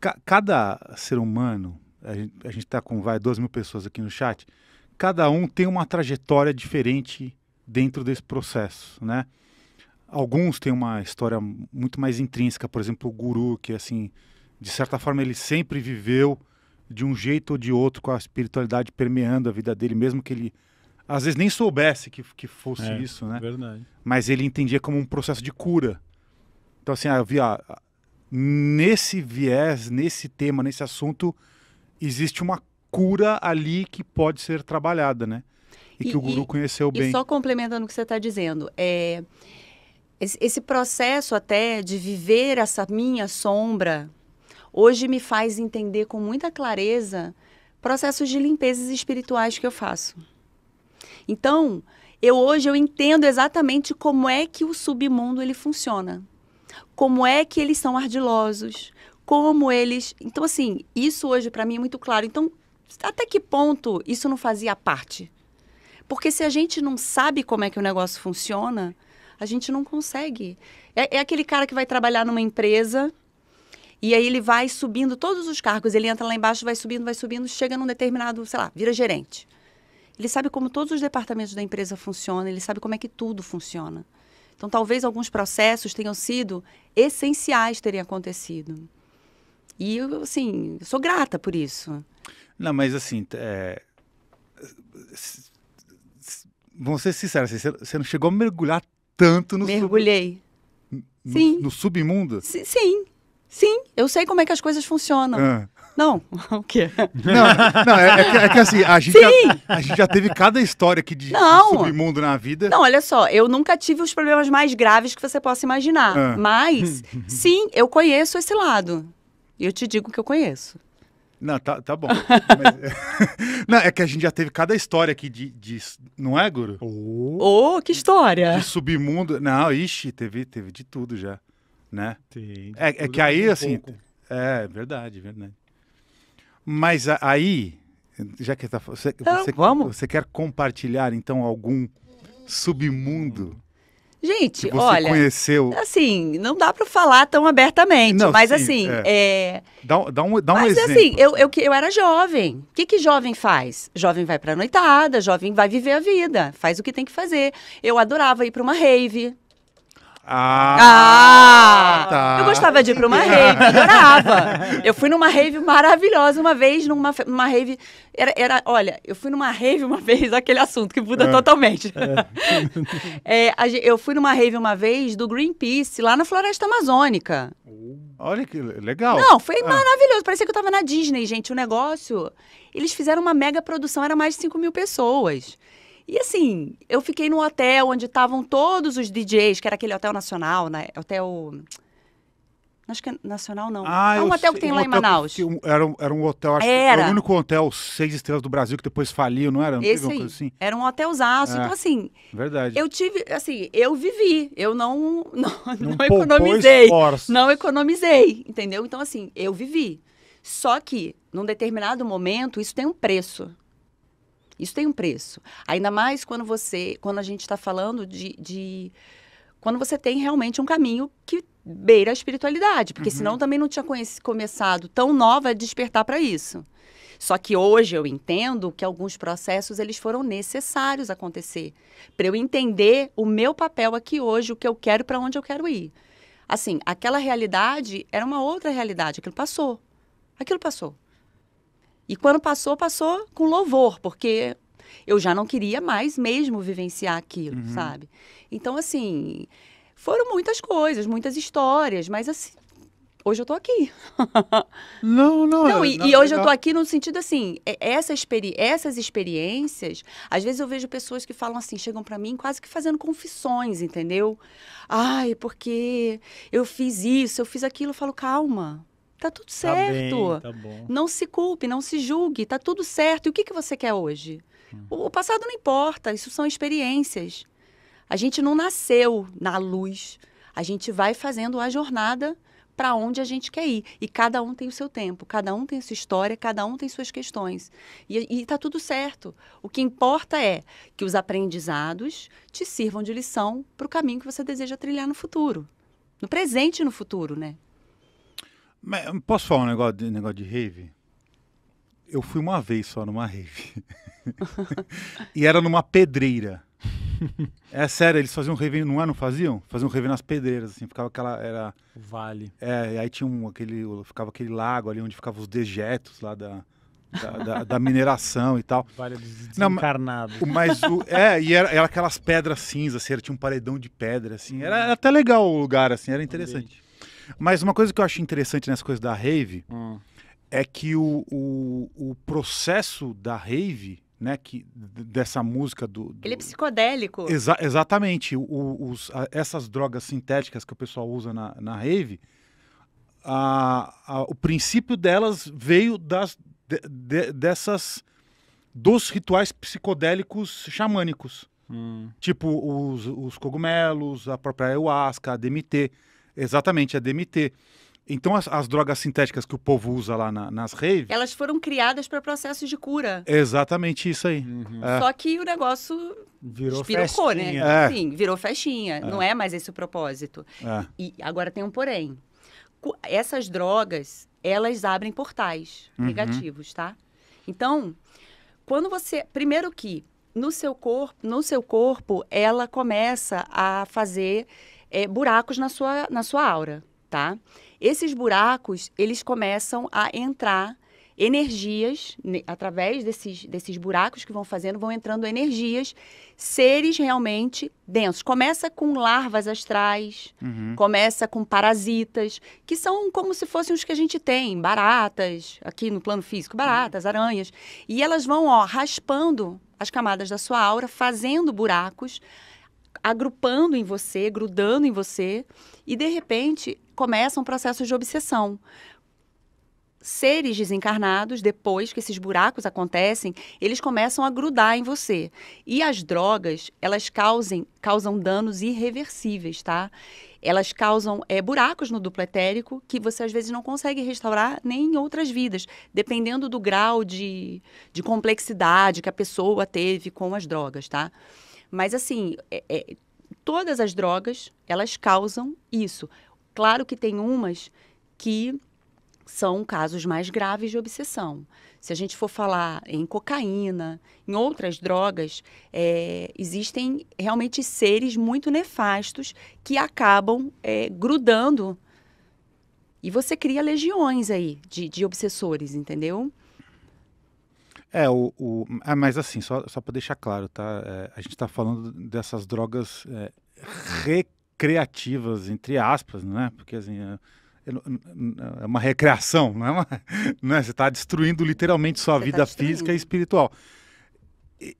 ca cada ser humano, a gente está com vai, 12 mil pessoas aqui no chat, cada um tem uma trajetória diferente dentro desse processo, né? Alguns têm uma história muito mais intrínseca, por exemplo, o guru, que assim, de certa forma ele sempre viveu de um jeito ou de outro com a espiritualidade permeando a vida dele, mesmo que ele às vezes nem soubesse que, que fosse É, isso, né? Verdade. Mas ele entendia como um processo de cura. Então assim, vi, ah, nesse viés, nesse tema, nesse assunto, existe uma cura ali que pode ser trabalhada, né? E, E- que o guru e- conheceu E bem. só complementando o que você está dizendo, é, esse, esse processo até de viver essa minha sombra, hoje me faz entender com muita clareza processos de limpezas espirituais que eu faço. Então, eu hoje eu entendo exatamente como é que o submundo ele funciona. Como é que eles são ardilosos, como eles, então assim, isso hoje para mim é muito claro. Então, até que ponto isso não fazia parte? Porque se a gente não sabe como é que o negócio funciona, a gente não consegue. É, é aquele cara que vai trabalhar numa empresa e aí ele vai subindo todos os cargos. Ele entra lá embaixo, vai subindo, vai subindo, chega num determinado, sei lá, vira gerente. Ele sabe como todos os departamentos da empresa funcionam, ele sabe como é que tudo funciona. Então, talvez alguns processos tenham sido essenciais terem acontecido. E, eu, assim, sou grata por isso. Não, mas assim, é... vamos ser sinceros, assim, você não chegou a mergulhar tanto no, sub- Mergulhei. no- Sim. no submundo? Si- Sim, sim. Eu sei como é que as coisas funcionam. Ah. Não, o quê? Não, não é, é que, é que assim, a gente, já, a gente já teve cada história aqui de, de Não. submundo na vida. Não, olha só, eu nunca tive os problemas mais graves que você possa imaginar. Ah. Mas, sim, eu conheço esse lado. E eu te digo que eu conheço. Não, tá, tá bom. Mas- não, é que a gente já teve cada história aqui de. de não é, Guru? Oh, Ô, que história! De submundo. Não, ixi, teve, teve de tudo já. Né? tem. É, é Tudo que aí, um assim. pouco. É, verdade, verdade. Mas aí, já que tá, você, Então, você, vamos. você quer compartilhar então algum submundo Gente, que você olha, conheceu? assim, não dá pra falar tão abertamente, Não, mas sim, assim, é. é... Dá, um- dá um, dá um mas exemplo. assim, eu, eu, eu era jovem. O que, que jovem faz? Jovem vai pra noitada, jovem vai viver a vida, faz o que tem que fazer. Eu adorava ir pra uma rave. Ah, Ah! tá. Eu gostava de ir pra uma rave, adorava. Eu fui numa rave maravilhosa uma vez, numa, numa rave. Era, era, olha, eu fui numa rave uma vez, aquele assunto que muda totalmente. É, gen- eu fui numa rave uma vez do Greenpeace, lá na Floresta Amazônica. Olha que legal. Não, foi Ah. maravilhoso. Parecia que eu tava na Disney, gente. O negócio. Eles fizeram uma mega produção, era mais de 5 mil pessoas. E assim, eu fiquei num hotel onde estavam todos os DJs, que era aquele hotel nacional, né? Hotel. Acho que é nacional, não. Ah, é um hotel que sei, tem um lá em que- Manaus. que um- era, um- era um hotel, acho que Era. era o único hotel seis estrelas do Brasil que depois faliu, não era? Não Esse aí. assim? Era um hotelzaço. É. Então, assim, Verdade. eu tive, assim, eu vivi. Eu não, não, não, poupou economizei. esforço. Não economizei, entendeu? Então, assim, eu vivi. Só que, num determinado momento, isso tem um preço. Isso tem um preço. Ainda mais quando você, quando a gente está falando de, de- Quando você tem realmente um caminho que beira a espiritualidade. Porque senão eu também não tinha conheci- começado tão nova a despertar para isso. Só que hoje eu entendo que alguns processos eles foram necessários acontecer para eu entender o meu papel aqui hoje, o que eu quero, para onde eu quero ir. Assim, aquela realidade era uma outra realidade, aquilo passou. Aquilo passou. E quando passou, passou com louvor, porque eu já não queria mais mesmo vivenciar aquilo, sabe? Então, assim, foram muitas coisas, muitas histórias, mas assim, hoje eu tô aqui. Não, não. Não, é- e, não, e hoje eu legal. tô aqui no sentido assim, é- essa experi essas experiências, às vezes eu vejo pessoas que falam assim, chegam pra mim quase que fazendo confissões, entendeu? Ai, porque eu fiz isso, eu fiz aquilo, eu falo, calma, tá tudo Tá certo. bem, tá bom. Não se culpe, não se julgue, tá tudo certo. E o que, que você quer hoje? O, o passado não importa, isso são experiências. A gente não nasceu na luz. A gente vai fazendo a jornada para onde a gente quer ir. E cada um tem o seu tempo, cada um tem sua história, cada um tem suas questões. E, e tá tudo certo. O que importa é que os aprendizados te sirvam de lição para o caminho que você deseja trilhar no futuro. No presente e no futuro, né? Mas, posso falar um negócio de, negócio de rave? Eu fui uma vez só numa rave. e era numa pedreira. É sério, eles faziam rave, não é? Não faziam? Faziam rave nas pedreiras, assim, ficava aquela. Era, Vale. é, e aí tinha um, aquele. Ficava aquele lago ali onde ficavam os dejetos lá da, da, da- da mineração e tal. Vale dos Não, mas- desencarnados. O, mas o, é, e era, era aquelas pedras cinzas, assim, era, tinha um paredão de pedra, assim. Era, era até legal o lugar, assim, era interessante. Mas uma coisa que eu acho interessante nessa coisa da rave Hum. é que o, o, o processo da rave, né, que, dessa música do. do- Ele é psicodélico. Exa- exatamente. O- os- a- essas drogas sintéticas que o pessoal usa na, na rave, a- a- o princípio delas veio das, de- de- dessas dos rituais psicodélicos xamânicos. Hum. Tipo os, os cogumelos, a própria ayahuasca, a DMT. Exatamente, a DMT. Então as, as drogas sintéticas que o povo usa lá na- nas raves, Elas foram criadas para processos de cura. é exatamente isso aí. Uhum. É. Só que o negócio Virou espirocou, né? festinha. É. Sim, virou festinha. Não é mais esse o propósito. É. E agora tem um porém. Essas drogas, elas abrem portais Uhum. negativos, tá? Então, quando você, primeiro que no seu corpo, no seu corpo, ela começa a fazer eh, buracos na sua, na sua aura, tá? Esses buracos, eles começam a entrar energias, ne- através desses, desses buracos que vão fazendo, vão entrando energias, seres realmente densos. Começa com larvas astrais, Uhum. começa com parasitas, que são como se fossem os que a gente tem, baratas, aqui no plano físico, baratas, aranhas. E elas vão, ó, raspando as camadas da sua aura, fazendo buracos, agrupando em você, grudando em você, e de repente começam processos de obsessão. Seres desencarnados, depois que esses buracos acontecem, eles começam a grudar em você. E as drogas, elas causem, causam danos irreversíveis, tá? Elas causam é, buracos no duplo etérico que você às vezes não consegue restaurar nem em outras vidas, dependendo do grau de, de complexidade que a pessoa teve com as drogas, tá? Mas assim, é- é, todas as drogas, elas causam isso. Claro que tem umas que são casos mais graves de obsessão. Se a gente for falar em cocaína, em outras drogas, é, existem realmente seres muito nefastos que acabam é, grudando. E você cria legiões aí de, de obsessores, entendeu? É, o, o, ah, mas assim, só, só para deixar claro, tá? É, a gente está falando dessas drogas é, recreativas, entre aspas, né? Porque assim, é, é uma recreação, não é? Uma, não é? Você está destruindo literalmente sua Você tá vida destruindo. física e espiritual.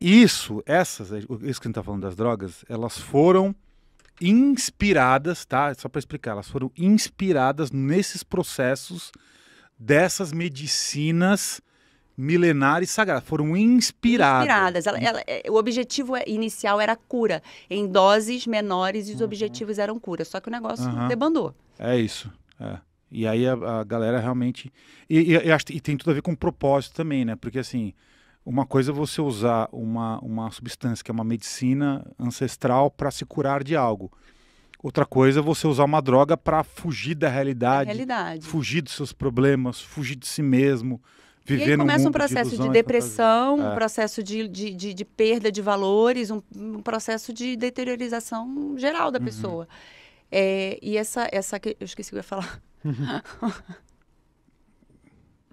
Isso, essas, é, isso que a gente está falando das drogas, elas foram inspiradas, tá? Só para explicar, elas foram inspiradas nesses processos dessas medicinas milenares sagradas. Foram inspiradas. Inspiradas. Ela- ela- é, o objetivo é- inicial era cura, em doses menores, e os objetivos eram cura. Só que o negócio Aham. debandou. É isso. é. E aí a, a galera realmente. E, e- e e tem tudo a ver com propósito também, né? Porque assim, uma coisa é você usar uma, uma substância que é uma medicina ancestral para se curar de algo. Outra coisa é você usar uma droga para fugir da realidade, realidade. fugir dos seus problemas, fugir de si mesmo, E viver aí num começa um processo de, ilusão e depressão, fantasia. um É. processo de, de, de, de perda de valores, um, um processo de deteriorização geral Uhum. da pessoa. É, e essa, essa que eu esqueci o que eu ia falar.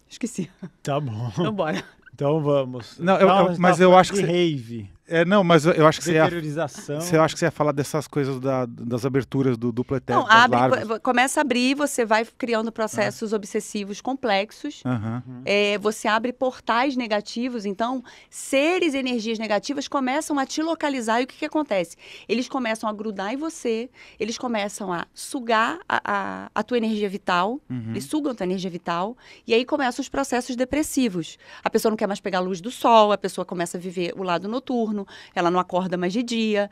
esqueci. Tá bom. Então bora. Então vamos. Não, eu- eu- você mas eu acho que de você- rave, É, não, mas eu- acho que você ia, você, eu acho que você ia falar dessas coisas da- das aberturas do duplo etéreo, Não, abre, co- começa a abrir, você vai criando processos obsessivos complexos. Aham. É, você abre portais negativos, então seres e energias negativas começam a te localizar e o que, que acontece? Eles começam a grudar em você, eles começam a sugar a, a, a tua energia vital, Uhum. eles sugam a tua energia vital, e aí começam os processos depressivos. A pessoa não quer mais pegar a luz do sol, a pessoa começa a viver o lado noturno, ela não acorda mais de dia.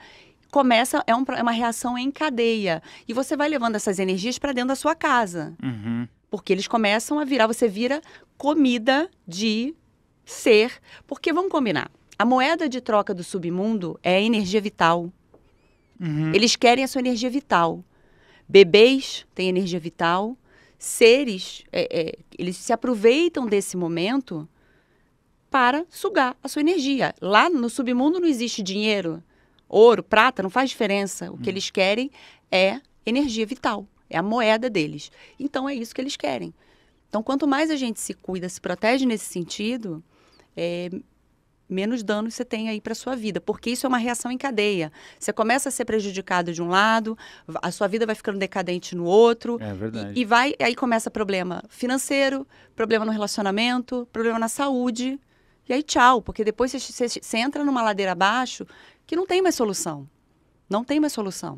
Começa, é, um é uma reação em cadeia. E você vai levando essas energias para dentro da sua casa. Uhum. Porque eles começam a virar, você vira comida de ser. Porque vamos combinar. A moeda de troca do submundo é a energia vital. Uhum. Eles querem a sua energia vital. Bebês têm energia vital, seres, é, é, eles se aproveitam desse momento para sugar a sua energia. Lá no submundo não existe dinheiro, ouro, prata, não faz diferença. O que eles querem é energia vital, é a moeda deles. Então é isso que eles querem. Então, quanto mais a gente se cuida, se protege nesse sentido, é, menos danos você tem aí para sua vida, porque isso é uma reação em cadeia. Você começa a ser prejudicado de um lado, a sua vida vai ficando decadente no outro, É verdade. e, e vai aí começa problema financeiro, problema no relacionamento, problema na saúde. E aí tchau, porque depois você, você- você entra numa ladeira abaixo que não tem mais solução. Não tem mais solução.